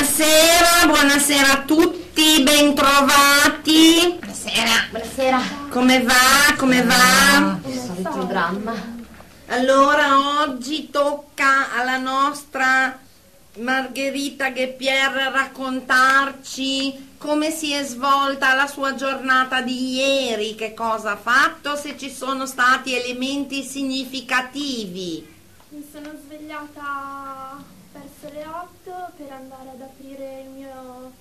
Buonasera, buonasera a tutti, bentrovati. Buonasera. Buonasera. Come va? Come va? Il solito dramma. Allora, oggi tocca alla nostra Margherita Ghepierre raccontarci come si è svolta la sua giornata di ieri, che cosa ha fatto, se ci sono stati elementi significativi. Mi sono svegliata verso le 8 per andare ad aprire il mio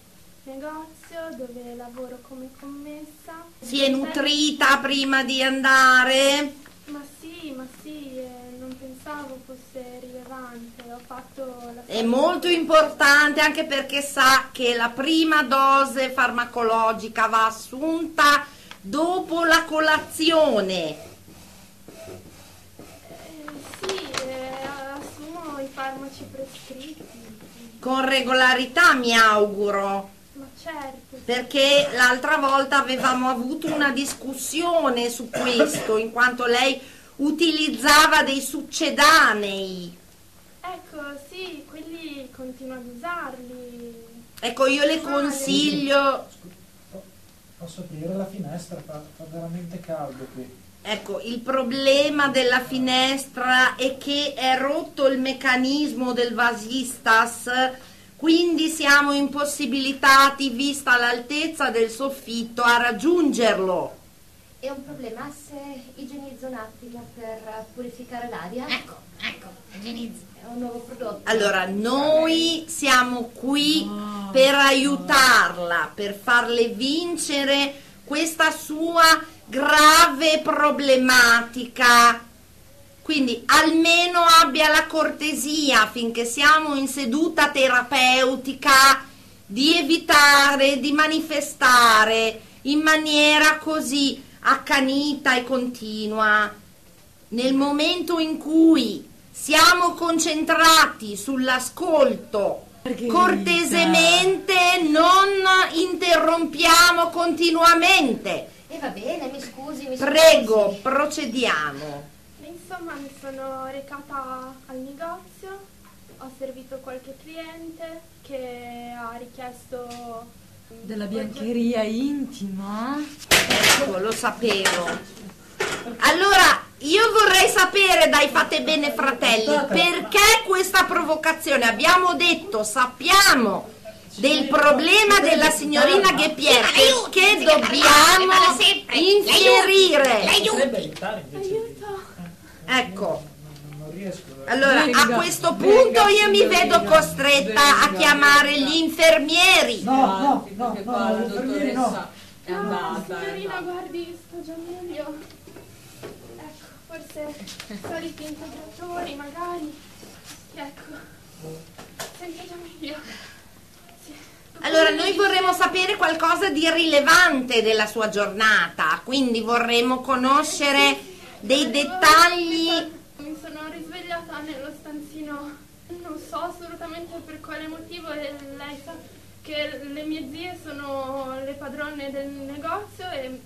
negozio dove lavoro come commessa. Si è nutrita prima di andare? Ma sì, ma sì, eh, non pensavo fosse rilevante. Ho fatto la È molto importante anche perché sa che la prima dose farmacologica va assunta dopo la colazione. Farmaci prescritti. Con regolarità mi auguro, Ma certo, perché l'altra volta avevamo avuto una discussione su questo, in quanto lei utilizzava dei succedanei. Ecco, sì, quelli continuo ad usarli. Ecco, io le consiglio Posso aprire la finestra? Fa, fa veramente caldo qui. Ecco, il problema della finestra è che è rotto il meccanismo del vasistas, quindi siamo impossibilitati, vista l'altezza del soffitto, a raggiungerlo. È un problema se igienizzo un attimo per purificare l'aria? Ecco, ecco, igienizzi. È un nuovo prodotto. Allora, noi siamo qui per aiutarla, per farle vincere questa sua grave problematica. Quindi almeno abbia la cortesia finché siamo in seduta terapeutica di evitare di manifestare in maniera così accanita e continua. Nel momento in cui siamo concentrati sull'ascolto, cortesemente non interrompiamo continuamente. E va bene, mi scusi, mi Prego, scusi. procediamo. Insomma, mi sono recata al negozio, ho servito qualche cliente che ha richiesto Della biancheria intima? Ecco, lo sapevo. Allora, io vorrei sapere dai Fate Bene Fratelli, perché questa provocazione? Abbiamo detto, sappiamo del problema della signorina Ghepierre, perché dobbiamo di... Aiuto! Ecco, eh. allora a questo punto io mi vedo costretta a chiamare gli infermieri. No, no, no, no, la dottoressa è No, andata. signorina, guardi, sto già meglio. Ecco, forse soliti integratori, magari. Ecco, sento già meglio. Sì. Allora, noi vorremmo sapere qualcosa di rilevante della sua giornata, quindi vorremmo conoscere dei dettagli. Mi sono risvegliata nello stanzino, non so assolutamente per quale motivo e lei sa che le mie zie sono le padrone del negozio e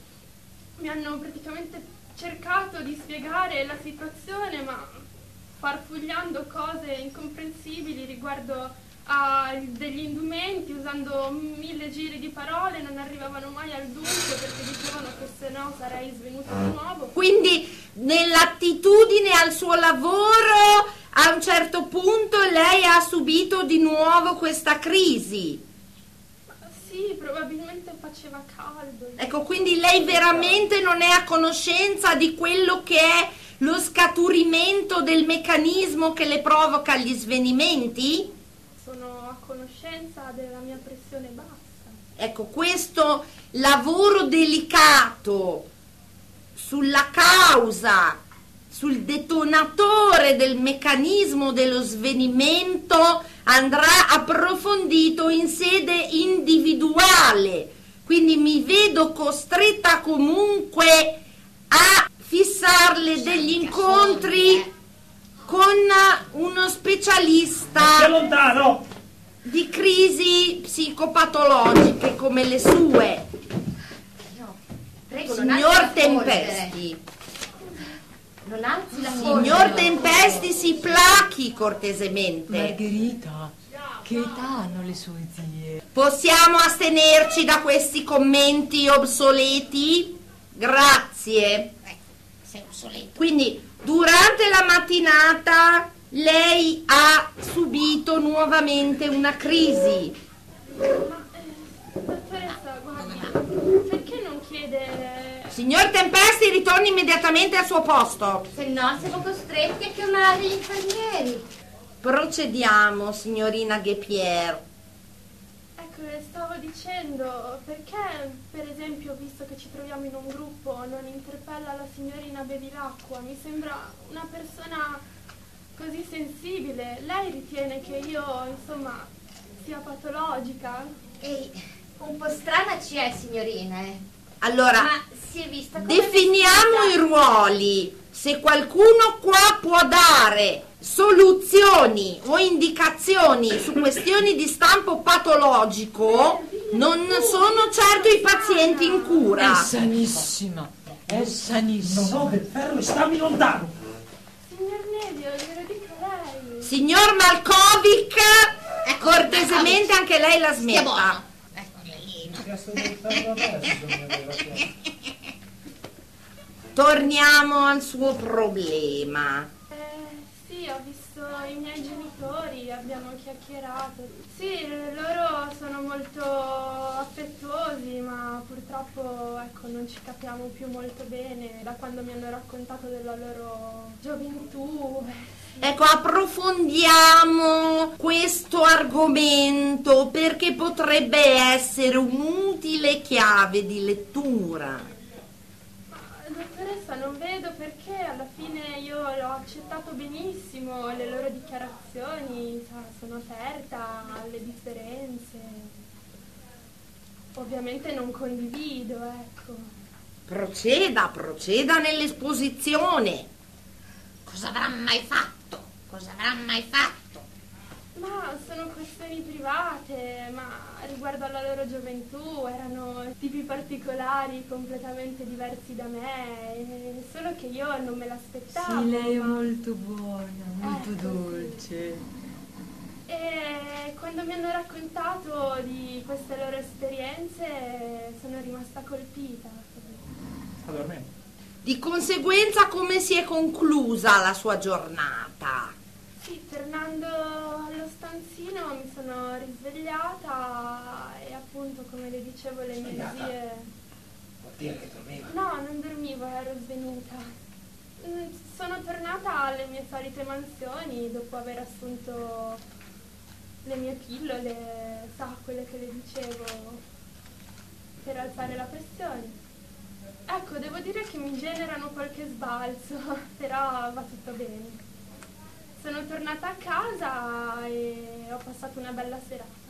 mi hanno praticamente cercato di spiegare la situazione ma farfugliando cose incomprensibili riguardo a degli indumenti, usando mille giri di parole, non arrivavano mai al dunque perché dicevano che se no sarei svenuta di nuovo. Quindi nell'attitudine al suo lavoro a un certo punto lei ha subito di nuovo questa crisi. Sì, probabilmente faceva caldo. Ecco, quindi lei veramente non è a conoscenza di quello che è lo scaturimento del meccanismo che le provoca gli svenimenti? Conoscenza della mia pressione bassa. Ecco, questo lavoro delicato sulla causa, sul detonatore del meccanismo dello svenimento andrà approfondito in sede individuale. Quindi mi vedo costretta comunque a fissarle degli incontri con uno specialista lontano! Di crisi psicopatologiche come le sue. No, prego, Signor. Tempesti, Non alzi la signor. Tempesti si plachi cortesemente. Margherita, Che età hanno le sue zie? Possiamo astenerci da questi commenti obsoleti? Grazie. Ecco, sei obsoleto. Quindi durante la mattinata nuovamente una crisi. Ma, eh, dottoressa, guardi, perché non chiede... Signor Tempesti, ritorni immediatamente al suo posto. Se no siamo costretti a chiamare gli infermieri. Procediamo, signorina Ghepier. Ecco, le stavo dicendo, perché per esempio, visto che ci troviamo in un gruppo, non interpella la signorina Bevilacqua? Mi sembra una persona così sensibile. Lei ritiene che io, insomma, sia patologica? Ehi, un po' strana ci è, signorina, eh. Allora, Ma si è vista come definiamo i ruoli. Se qualcuno qua può dare soluzioni o indicazioni su questioni di stampo patologico, non sono certo i pazienti in È cura. sanissima. È Non sanissima. ho del ferro e stammi lontano. Signor Nevio. Signor Malkovic, cortesemente anche lei la smetta. Ecco. Torniamo al suo problema. Eh, sì, ho visto i miei genitori, abbiamo chiacchierato. Sì, loro sono molto affettuosi, ma purtroppo ecco, non ci capiamo più molto bene da quando mi hanno raccontato della loro gioventù. Ecco, approfondiamo questo argomento perché potrebbe essere un'utile chiave di lettura. Dottoressa, non vedo perché alla fine io l'ho accettato benissimo, le loro dichiarazioni, sono aperta alle differenze. Ovviamente non condivido, ecco. Proceda, proceda nell'esposizione. cosa avrà mai fatto? Cosa avrà mai fatto? Ma sono questioni private, ma riguardo alla loro gioventù erano tipi particolari, completamente diversi da me, e solo che io non me l'aspettavo. Sì, lei è ma- molto buona, molto Ecco, sì. dolce. E quando mi hanno raccontato di queste loro esperienze sono rimasta colpita. Allora, me. Di conseguenza come si è conclusa la sua giornata? Sì, tornando allo stanzino mi sono risvegliata e appunto come le dicevo le mie Svegliata? zie... Vuol dire che dormiva. No, non dormivo, ero svenuta. Mm, Sono tornata alle mie solite mansioni dopo aver assunto le mie pillole, sa, quelle che le dicevo per alzare la pressione. Ecco, devo dire che mi generano qualche sbalzo, però va tutto bene. Sono tornata a casa e ho passato una bella serata.